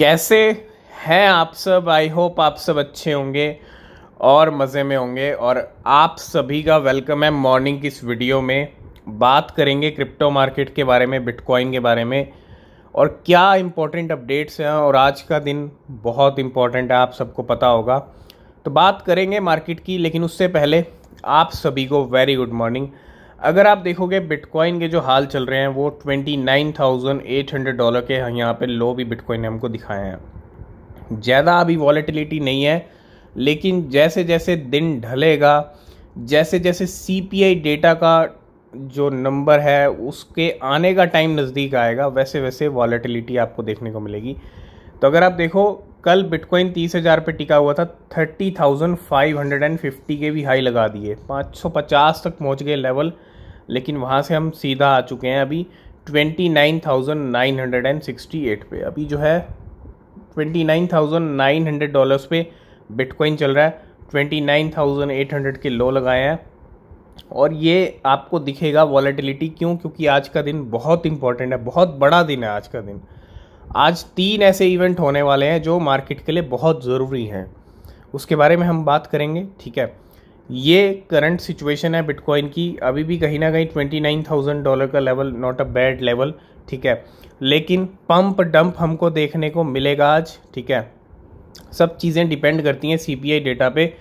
कैसे हैं आप सब? आई होप आप सब अच्छे होंगे और मज़े में होंगे। और आप सभी का वेलकम है मॉर्निंग की इस वीडियो में। बात करेंगे क्रिप्टो मार्केट के बारे में बिटकॉइन के बारे में। और क्या इम्पोर्टेंट अपडेट्स हैं? और आज का दिन बहुत इम्पोर्टेंट है, आप सबको पता होगा। तो बात करेंगे मार्केट की, लेकिन उससे पहले आप सभी को वेरी गुड मॉर्निंग अगर आप देखोगे बिटकॉइन के जो हाल चल रहे हैं, वो twenty nine thousand eight hundred dollar के यहाँ पे लो भी बिटकॉइन ने हमको दिखाए हैं। ज़्यादा अभी वॉलेटिलिटी नहीं है, लेकिन जैसे जैसे दिन ढलेगा जैसे जैसे सी डेटा का जो नंबर है, उसके आने का टाइम नज़दीक आएगा वैसे वैसे वॉलेटिलिटी आपको देखने को मिलेगी। तो अगर आप देखो, कल बिटकॉइन तीस हज़ार पर टिका हुआ था thirty thousand five hundred and fifty के भी हाई लगा दिए। पाँच सौ पचास तक पहुँच गए लेवल लेकिन वहाँ से हम सीधा आ चुके हैं अभी twenty nine thousand nine hundred and sixty eight पे। अभी जो है twenty nine thousand nine hundred dollars पे बिटकॉइन चल रहा है। Twenty nine thousand eight hundred के लो लगाए हैं। और ये आपको दिखेगा वॉलेटिलिटी क्यों? क्योंकि आज का दिन बहुत इंपॉर्टेंट है, बहुत बड़ा दिन है आज का दिन। आज तीन ऐसे इवेंट होने वाले हैं जो मार्केट के लिए बहुत ज़रूरी हैं। उसके बारे में हम बात करेंगे, ठीक है? ये करंट सिचुएशन है बिटकॉइन की। अभी भी कहीं ना कहीं ट्वेंटी नाइन थाउज़ेंड डॉलर का level not a bad level ठीक है? लेकिन पंप डंप हमको देखने को मिलेगा आज, ठीक है? सब चीज़ें डिपेंड करती हैं सीपीआई डेटा पे।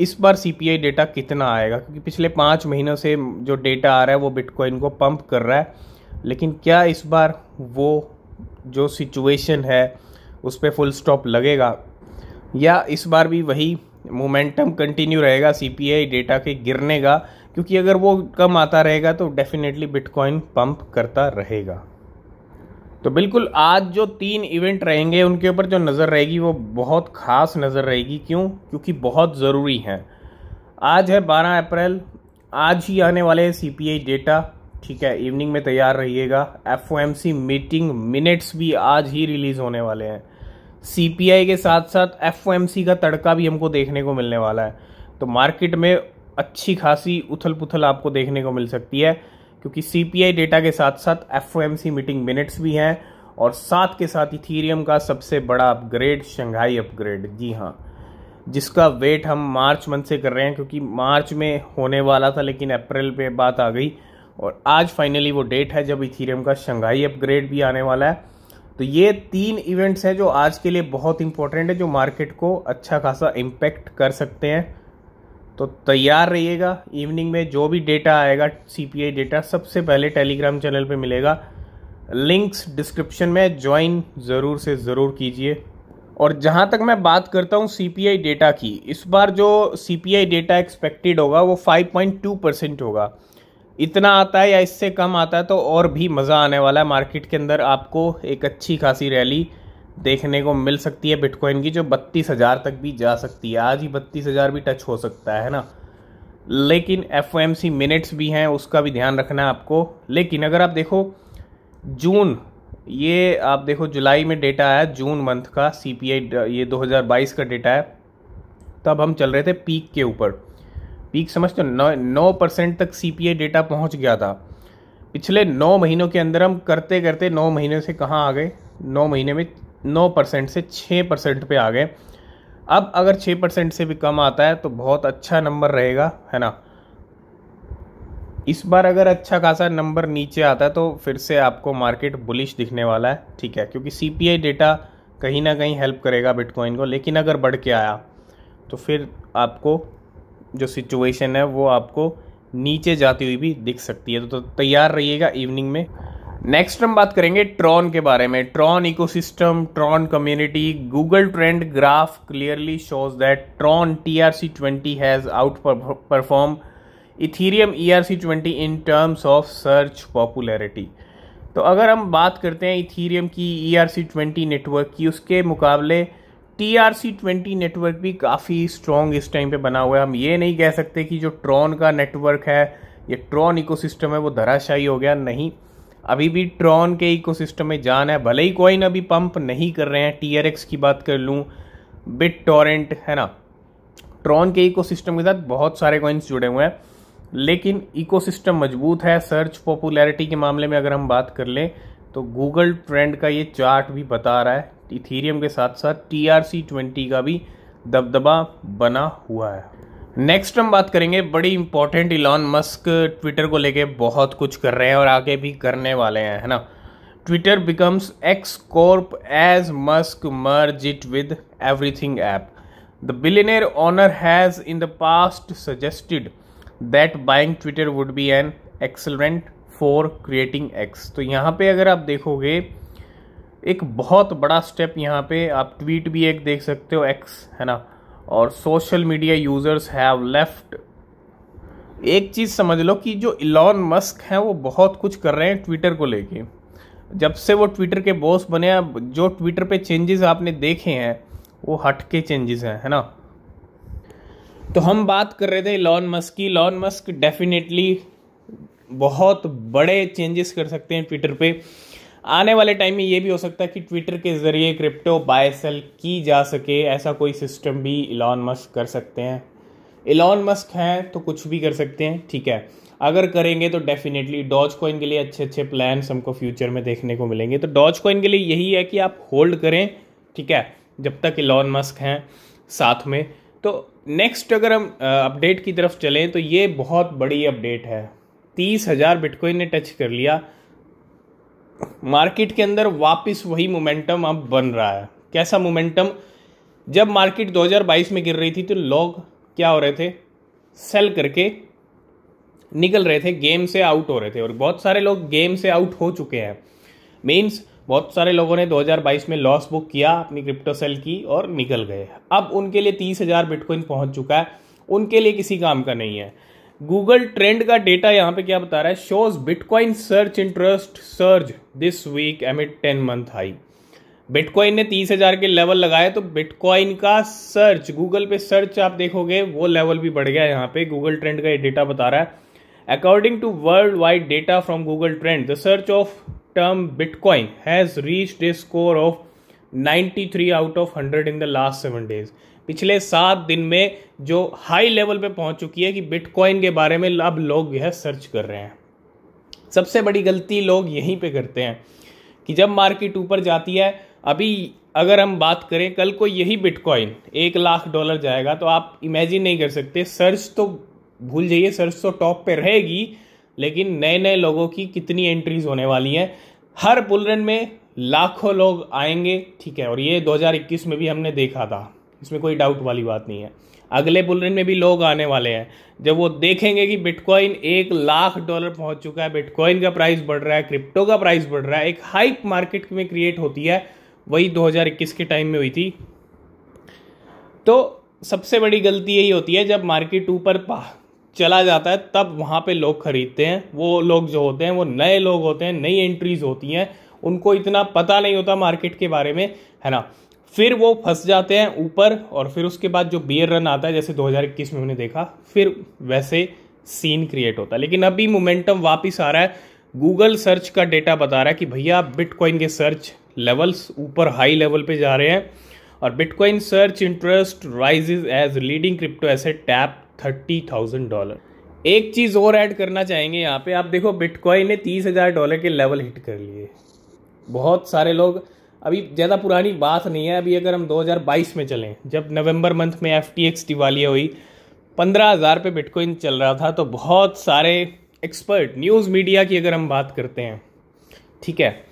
इस बार सीपीआई डेटा कितना आएगा? क्योंकि पिछले पाँच महीनों से जो डेटा आ रहा है, वो बिटकॉइन को पंप कर रहा है। लेकिन क्या इस बार वो जो सिचुएशन है, उस पर फुल स्टॉप लगेगा? या इस बार भी वही मोमेंटम कंटिन्यू रहेगा सीपीआई डेटा के गिरने का क्योंकि अगर वो कम आता रहेगा तो डेफिनेटली बिटकॉइन पंप करता रहेगा। तो बिल्कुल आज जो तीन इवेंट रहेंगे, उनके ऊपर जो नज़र रहेगी, वो बहुत ख़ास नज़र रहेगी। क्यों? क्योंकि बहुत ज़रूरी हैं। आज है 12 अप्रैल, आज ही आने वाले सी डेटा ठीक है इवनिंग में तैयार रहिएगा। एफओएमसी मीटिंग मिनट्स भी आज ही रिलीज़ होने वाले हैं। सीपीआई के साथ साथ FOMC का तड़का भी हमको देखने को मिलने वाला है। तो मार्केट में अच्छी खासी उथल पुथल आपको देखने को मिल सकती है, क्योंकि सीपीआई डेटा के साथ साथ FOMC मीटिंग मिनट्स भी हैं, और साथ के साथ इथीरियम का सबसे बड़ा अपग्रेड शंघाई अपग्रेड जी हाँ जिसका वेट हम मार्च मंथ से कर रहे हैं, क्योंकि मार्च में होने वाला था, लेकिन अप्रैल पे बात आ गई, और आज फाइनली वो डेट है जब इथीरियम का शंघाई अपग्रेड भी आने वाला है। तो ये तीन इवेंट्स हैं जो आज के लिए बहुत इंपॉर्टेंट है, जो मार्केट को अच्छा खासा इम्पेक्ट कर सकते हैं। तो तैयार रहिएगा इवनिंग में जो भी डेटा आएगा सीपीआई डेटा सबसे पहले टेलीग्राम चैनल पे मिलेगा। लिंक्स डिस्क्रिप्शन में ज्वाइन ज़रूर से ज़रूर कीजिए। और जहाँ तक मैं बात करता हूँ सीपीआई डेटा की, इस बार जो सीपीआई डेटा एक्सपेक्टेड होगा, वो 5.2 परसेंट होगा। इतना आता है या इससे कम आता है तो और भी मज़ा आने वाला है। मार्केट के अंदर आपको एक अच्छी खासी रैली देखने को मिल सकती है बिटकॉइन की, जो बत्तीस हज़ार तक भी जा सकती है। आज ही बत्तीस हज़ार भी टच हो सकता है ना। लेकिन एफओएमसी मिनट्स भी हैं, उसका भी ध्यान रखना है आपको। लेकिन अगर आप देखो, जून, ये आप देखो, जुलाई में डेटा आया, जून मंथ का, सीपीआई, ये 2022 का डेटा है। तब हम चल रहे थे पीक के ऊपर। पीक समझते हो नौ नौ परसेंट तक सी पी डेटा पहुँच गया था। पिछले नौ महीनों के अंदर हम करते करते नौ महीने से कहाँ आ गए? नौ महीने में नौ परसेंट से छः परसेंट पे आ गए। अब अगर छः परसेंट से भी कम आता है तो बहुत अच्छा नंबर रहेगा, है ना? इस बार अगर अच्छा खासा नंबर नीचे आता है तो फिर से आपको मार्केट बुलिश दिखने वाला है, ठीक है? क्योंकि सी पी आई डेटा कहीं ना कहीं हेल्प करेगा बिटकॉइन को, लेकिन अगर बढ़ के आया तो फिर आपको जो सिचुएशन है वो आपको नीचे जाती हुई भी दिख सकती है। तो, तो तैयार रहिएगा इवनिंग में। नेक्स्ट हम बात करेंगे ट्रॉन के बारे में। Tron ecosystem Tron community Google trend graph clearly shows that Tron T R C twenty has outperform Ethereum E R C twenty in terms of search popularity तो अगर हम बात करते हैं इथीरियम की E R C twenty network की उसके मुकाबले T R C twenty network भी काफ़ी स्ट्रॉन्ग इस टाइम पे बना हुआ है। हम ये नहीं कह सकते कि जो ट्रॉन का नेटवर्क है, ये ट्रॉन इकोसिस्टम है, वो धराशायी हो गया। नहीं। अभी भी ट्रॉन के इकोसिस्टम में जान है। भले ही कोइन अभी पंप नहीं कर रहे हैं। टी आर एक्स की बात कर लूँ बिट टोरेंट है ना? ट्रॉन के इकोसिस्टम के साथ बहुत सारे कॉइन्स जुड़े हुए हैं। लेकिन इकोसिस्टम मज़बूत है। सर्च पॉपुलैरिटी के मामले में अगर हम बात कर लें तो गूगल ट्रेंड का ये चार्ट भी बता रहा है इथीरियम के साथ साथ टी आर सी ट्वेंटी का भी दबदबा बना हुआ है। नेक्स्ट हम बात करेंगे, बड़ी इंपॉर्टेंट इलॉन मस्क ट्विटर को लेके बहुत कुछ कर रहे हैं और आगे भी करने वाले हैं, है ना? Twitter becomes X Corp as Musk merge it with everything app the billionaire owner has in the past suggested that buying Twitter would be an excellent for creating X तो यहाँ पे अगर आप देखोगे एक बहुत बड़ा स्टेप यहाँ पे आप ट्वीट भी एक देख सकते हो एक्स है ना? और social media users have left एक चीज़ समझ लो कि जो इलॉन मस्क हैं, वो बहुत कुछ कर रहे हैं ट्विटर को लेके। जब से वो ट्विटर के बॉस बने जो ट्विटर पे चेंजेस आपने देखे हैं, वो हट के चेंजेस हैं, है ना? तो हम बात कर रहे थे इलॉन मस्क की। इलॉन मस्क डेफिनेटली बहुत बड़े चेंजेस कर सकते हैं ट्विटर पे। आने वाले टाइम में ये भी हो सकता है कि ट्विटर के ज़रिए क्रिप्टो बाय सेल की जा सके, ऐसा कोई सिस्टम भी इलॉन मस्क कर सकते हैं। इलॉन मस्क हैं तो कुछ भी कर सकते हैं, ठीक है। अगर करेंगे तो डेफिनेटली डॉज कॉइन के लिए अच्छे अच्छे प्लान्स हमको फ्यूचर में देखने को मिलेंगे। तो डॉज कॉइन के लिए यही है कि आप होल्ड करें, ठीक है, जब तक इलॉन मस्क हैं साथ में। तो नेक्स्ट अगर हम अपडेट की तरफ़ चलें तो ये बहुत बड़ी अपडेट है। तीस हज़ार बिटकॉइन ने टच कर लिया। मार्केट के अंदर वापस वही मोमेंटम अब बन रहा है। कैसा मोमेंटम? जब मार्केट 2022 में गिर रही थी तो लोग क्या हो रहे थे? सेल करके निकल रहे थे, गेम से आउट हो रहे थे। और बहुत सारे लोग गेम से आउट हो चुके हैं। मीन्स बहुत सारे लोगों ने 2022 में लॉस बुक किया अपनी क्रिप्टो सेल की और निकल गए। अब उनके लिए तीस हज़ार बिटकॉइन पहुँच चुका है। उनके लिए किसी काम का नहीं है। गूगल ट्रेंड का डेटा यहाँ पे क्या बता रहा है? Shows bitcoin search interest surge this week amid ten month high bitcoin ने तीस हज़ार के लेवल लगाए तो बिटकॉइन का सर्च गूगल पे सर्च आप देखोगे, वो लेवल भी बढ़ गया यहाँ पे। गूगल ट्रेंड का ये डेटा बता रहा है। According to worldwide data from Google trend the search of term bitcoin has reached a score of 93 out of 100 in the last seven days पिछले सात दिन में जो हाई लेवल पे पहुँच चुकी है कि बिटकॉइन के बारे में अब लोग यह सर्च कर रहे हैं। सबसे बड़ी गलती लोग यहीं पे करते हैं कि जब मार्केट ऊपर जाती है, अभी अगर हम बात करें, कल को यही बिटकॉइन एक लाख डॉलर जाएगा तो आप इमेजिन नहीं कर सकते। सर्च तो भूल जाइए सर्च तो टॉप पे रहेगी, लेकिन नए नए लोगों की कितनी एंट्रीज होने वाली हैं। हर बुलरन में लाखों लोग आएँगे, ठीक है, और ये 2021 में भी हमने देखा था। इसमें कोई डाउट वाली बात नहीं है। अगले बुलरन में भी लोग आने वाले हैं। जब वो देखेंगे कि बिटकॉइन एक लाख डॉलर पहुँच चुका है बिटकॉइन का प्राइस बढ़ रहा है क्रिप्टो का प्राइस बढ़ रहा है, एक हाइप मार्केट में क्रिएट होती है, वही 2021 के टाइम में हुई थी। तो सबसे बड़ी गलती यही होती है, जब मार्केट ऊपर चला जाता है, तब वहाँ पे लोग खरीदते हैं। वो लोग जो होते हैं, वो नए लोग होते हैं, नई एंट्रीज होती हैं, उनको इतना पता नहीं होता मार्केट के बारे में, है ना? फिर वो फंस जाते हैं ऊपर और फिर उसके बाद जो बियर रन आता है, जैसे 2021 में हमने देखा, फिर वैसे सीन क्रिएट होता है। लेकिन अभी मोमेंटम वापस आ रहा है। गूगल सर्च का डेटा बता रहा है कि भैया बिटकॉइन के सर्च लेवल्स ऊपर हाई लेवल पे जा रहे हैं और bitcoin search interest rises as leading crypto asset tap thirty thousand dollar एक चीज़ और ऐड करना चाहेंगे यहाँ पे। आप देखो बिटकॉइन ने तीस हज़ार डॉलर के लेवल हिट कर लिए। बहुत सारे लोग अभी ज़्यादा पुरानी बात नहीं है, अभी अगर हम 2022 में चलें, जब नवंबर मंथ में एफ़ टी एक्स दिवालिया हुई, पंद्रह हज़ार पे बिटकॉइन चल रहा था तो बहुत सारे एक्सपर्ट न्यूज़ मीडिया की अगर हम बात करते हैं, ठीक है?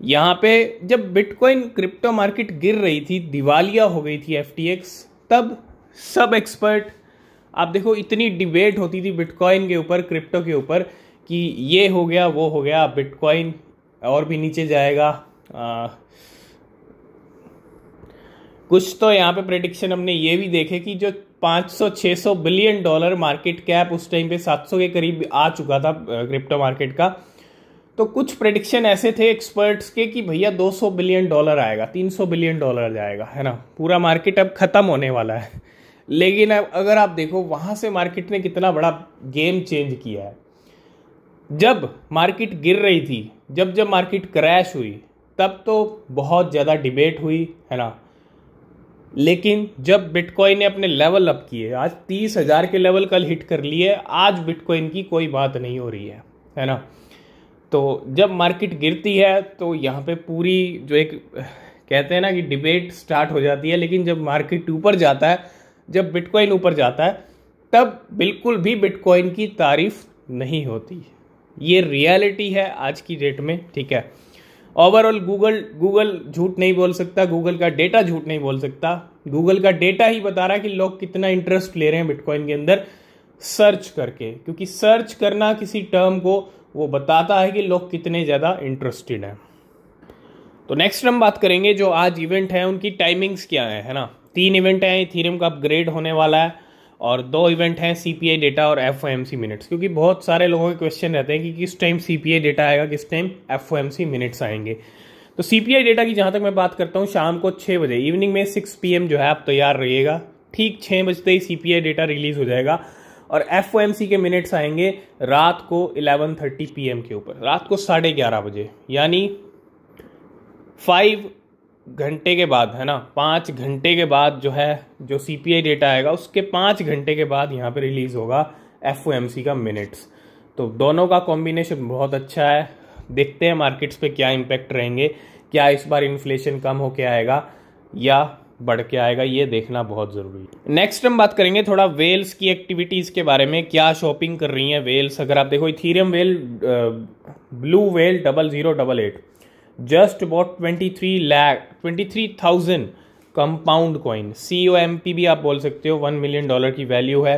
यहाँ पे जब बिटकॉइन क्रिप्टो मार्केट गिर रही थी, दिवालिया हो गई थी एक्स तब सब एक्सपर्ट आप देखो, इतनी डिबेट होती थी बिटकॉइन के ऊपर क्रिप्टो के ऊपर, कि ये हो गया, वो हो गया बिटकॉइन और भी नीचे जाएगा आ, कुछ तो यहाँ पे प्रेडिक्शन हमने ये भी देखे कि जो 500-600 बिलियन डॉलर मार्केट कैप उस टाइम पे 700 के करीब आ चुका था क्रिप्टो मार्केट का। तो कुछ प्रेडिक्शन ऐसे थे एक्सपर्ट्स के कि भैया 200 बिलियन डॉलर आएगा 300 बिलियन डॉलर जाएगा है ना? पूरा मार्केट अब खत्म होने वाला है। लेकिन अब अगर आप देखो वहाँ से मार्केट ने कितना बड़ा गेम चेंज किया है। जब मार्केट गिर रही थी जब जब मार्केट क्रैश हुई तब तो बहुत ज़्यादा डिबेट हुई, है ना? लेकिन जब बिटकॉइन ने अपने लेवल अप किए, आज तीस हज़ार के लेवल कल हिट कर लिए आज बिटकॉइन की कोई बात नहीं हो रही है है ना? तो जब मार्केट गिरती है तो यहाँ पे पूरी जो एक, कहते हैं ना कि डिबेट स्टार्ट हो जाती है, लेकिन जब मार्केट ऊपर जाता है, जब बिटकॉइन ऊपर जाता है, तब बिल्कुल भी बिटकॉइन की तारीफ़ नहीं होती। ये रियलिटी है आज की डेट में, ठीक है? ओवरऑल गूगल गूगल झूठ नहीं बोल सकता गूगल का डेटा झूठ नहीं बोल सकता। गूगल का डेटा ही बता रहा है कि लोग कितना इंटरेस्ट ले रहे हैं बिटकॉइन के अंदर सर्च करके। क्योंकि सर्च करना किसी टर्म को, वो बताता है कि लोग कितने ज़्यादा इंटरेस्टेड हैं। तो नेक्स्ट हम बात करेंगे जो आज इवेंट है, उनकी टाइमिंग्स क्या है है ना? तीन इवेंट हैं इथीरियम का अपग्रेड होने वाला है। और दो इवेंट हैं सी पी आई डेटा और F O M C minutes क्योंकि बहुत सारे लोगों के क्वेश्चन रहते हैं कि किस time C P I data आएगा, किस time F O M C minutes आएँगे। तो सी पी आई डेटा की जहाँ तक मैं बात करता हूँ, शाम को छह बजे इवनिंग में सिक्स पी एम जो है, आप तैयार रहिएगा। ठीक छह बजते ही C P I data release हो जाएगा और एफ़ ओ एम सी के मिनट्स आएँगे रात को इलेवन थर्टी पी एम के ऊपर। रात को साढ़े ग्यारह बजे, यानी फाइव घंटे के बाद, है ना? पाँच घंटे के बाद जो है, जो सी पी आई डेटा आएगा, उसके पाँच घंटे के बाद यहाँ पे रिलीज़ होगा एफ़ ओ एम सी का मिनट्स तो दोनों का कॉम्बिनेशन बहुत अच्छा है। देखते हैं मार्केट्स पे क्या इम्पेक्ट रहेंगे, क्या इस बार इन्फ्लेशन कम होके आएगा या बढ़ के आएगा, ये देखना बहुत ज़रूरी है। नेक्स्ट हम बात करेंगे थोड़ा वेल्स की एक्टिविटीज़ के बारे में, क्या शॉपिंग कर रही हैं वेल्स अगर आप देखो Ethereum whale blue whale double zero double eight just about twenty three lakh twenty three thousand compound coin C O M P भी आप बोल सकते हो वन मिलियन डॉलर की वैल्यू है।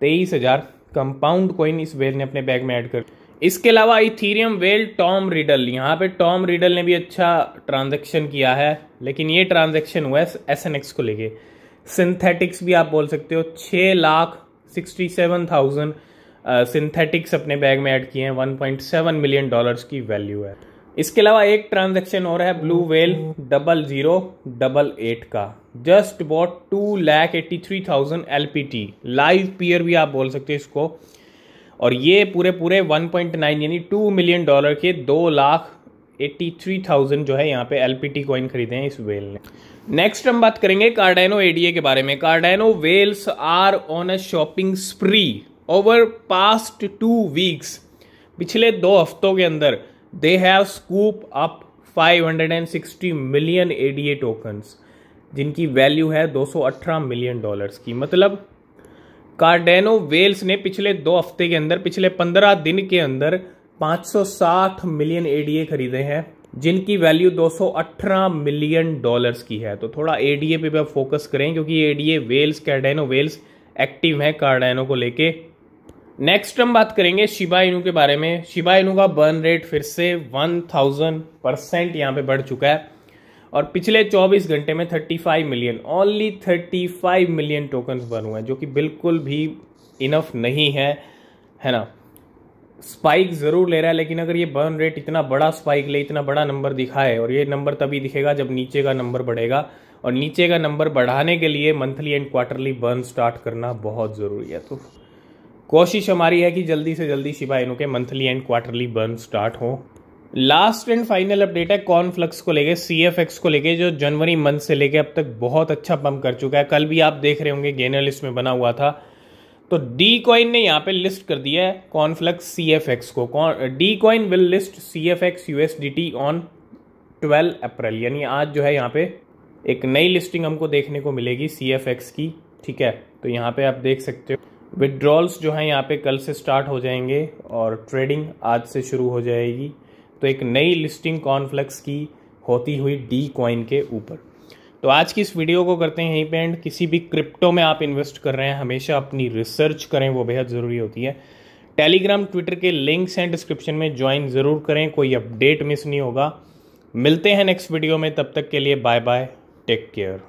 तेईस हज़ार कंपाउंड कॉइन इस वेल ने अपने बैग में ऐड कर। इसके अलावा इथीरियम वेल टॉम रिडल यहाँ पे टॉम रिडल ने भी अच्छा ट्रांजेक्शन किया है, लेकिन ये ट्रांजेक्शन हुआ है एस एन एक्स को लेके। सिंथेटिक्स भी आप बोल सकते हो छः lakh sixty seven thousand Synthetix अपने बैग में ऐड किए हैं। One point seven million dollars की वैल्यू है। इसके अलावा एक ट्रांजेक्शन और है blue whale double zero double eight का। Just about two lakh eighty three thousand L P T Livepeer भी आप बोल सकते हो इसको। और ये पूरे पूरे 1.9 यानी 2 मिलियन डॉलर के दो लाख एट्टी थ्री थाउज़ेंड जो है यहाँ पे एल पी टी कॉइन खरीदे हैं इस वेल ने। नेक्स्ट हम बात करेंगे कार्डाइनो एडीए के बारे में। Cardano whales are on a shopping spree over past two weeks पिछले दो हफ्तों के अंदर they have scoop up 560 million ADA tokens जिनकी वैल्यू है 218 मिलियन डॉलर्स की। मतलब कार्डेनो वेल्स ने पिछले दो हफ़्ते के अंदर, पिछले पंद्रह दिन के अंदर 560 मिलियन एडीए खरीदे हैं, जिनकी वैल्यू 218 मिलियन डॉलर्स की है। तो थोड़ा एडीए पे भी आप फोकस करें, क्योंकि ADA whales Cardano whales active है कार्डेनो को लेके। नेक्स्ट हम बात करेंगे शिबा इनू के बारे में। शिबा इनू का बर्न रेट फिर से 1000 परसेंट यहाँ पे बढ़ चुका है। और पिछले 24 घंटे में 35 मिलियन ओनली 35 मिलियन टोकन्स बन हुए हैं, जो कि बिल्कुल भी इनफ नहीं है है ना? स्पाइक ज़रूर ले रहा है, लेकिन अगर ये बर्न रेट इतना बड़ा स्पाइक ले, इतना बड़ा नंबर दिखाए, और ये नंबर तभी दिखेगा जब नीचे का नंबर बढ़ेगा। और नीचे का नंबर बढ़ाने के लिए monthly and quarterly burn start करना बहुत ज़रूरी है। तो कोशिश हमारी है कि जल्दी से जल्दी शिबा इनू के monthly and quarterly burn start हो। लास्ट एंड फाइनल अपडेट है कॉर्नफ्लक्स को लेके सी एफ़ एक्स को लेके, जो जनवरी मंथ से लेके अब तक बहुत अच्छा पंप कर चुका है। कल भी आप देख रहे होंगे, गेनर लिस्ट में बना हुआ था। तो डी कॉइन ने यहाँ पे लिस्ट कर दिया है कॉर्नफ्लक्स सी एफ़ एक्स को। D coin will list C F X U S D T on twelve April यानी आज जो है यहाँ पे एक नई लिस्टिंग हमको देखने को मिलेगी सी एफ़ एक्स की। ठीक है? तो यहाँ पे आप देख सकते हो। विड्रॉल्स जो है यहाँ पे कल से स्टार्ट हो जाएँगे और ट्रेडिंग आज से शुरू हो जाएगी। तो एक नई लिस्टिंग कॉन्फ्लेक्स की होती हुई डी कॉइन के ऊपर। तो आज की इस वीडियो को करते हैं यहीं पे एंड किसी भी क्रिप्टो में आप इन्वेस्ट कर रहे हैं, हमेशा अपनी रिसर्च करें, वो बेहद ज़रूरी होती है। टेलीग्राम ट्विटर के लिंक्स हैं डिस्क्रिप्शन में ज्वाइन ज़रूर करें, कोई अपडेट मिस नहीं होगा। मिलते हैं नेक्स्ट वीडियो में, तब तक के लिए बाय बाय टेक केयर